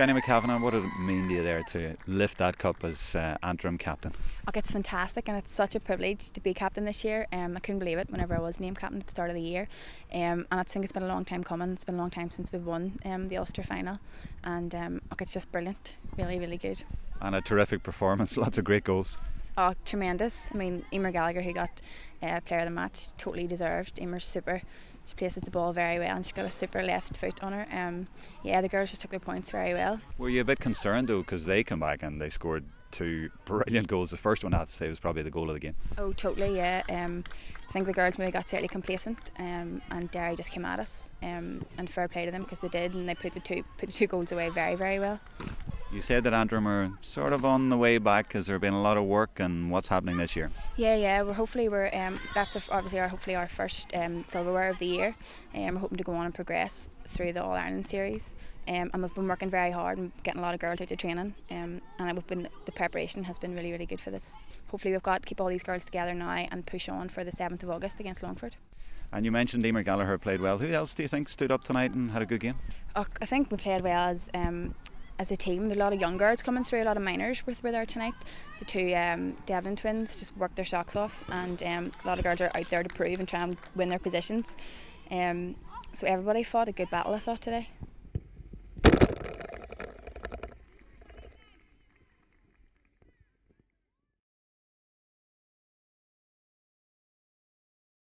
Jenny McCavan, what did it mean to you there to lift that cup as uh, Antrim captain? Oh, it's fantastic and it's such a privilege to be captain this year. Um, I couldn't believe it whenever I was named captain at the start of the year. Um, and I think it's been a long time coming. It's been a long time since we've won um, the Ulster final. And um, it's just brilliant. Really, really good. And a terrific performance. Lots of great goals. Oh, tremendous. I mean, Emer Gallagher, who got uh, player of the match, totally deserved. Emer's super. She places the ball very well and she's got a super left foot on her. Um, yeah, the girls just took their points very well. Were you a bit concerned though because they come back and they scored two brilliant goals. The first one I had to say was probably the goal of the game. Oh, totally, yeah. Um, I think the girls maybe got slightly complacent, um, and Derry just came at us. Um, and fair play to them because they did, and they put the two put the two goals away very, very well. You said that Antrim are sort of on the way back. Has there been a lot of work, and what's happening this year? Yeah, yeah. We're hopefully we're um, that's obviously our hopefully our first um, silverware of the year. Um, we're hoping to go on and progress through the All Ireland series. Um, and we've been working very hard and getting a lot of girls out to training. Um, and we've been the preparation has been really really good for this. Hopefully we've got to keep all these girls together now and push on for the seventh of August against Longford. And you mentioned Emer Gallagher played well. Who else do you think stood up tonight and had a good game? I think we played well as um, as a team. There's a lot of young girls coming through, a lot of minors were, were there tonight. The two um, Devlin twins just worked their socks off, and um, a lot of girls are out there to prove and try and win their positions. Um, so everybody fought a good battle, I thought, today.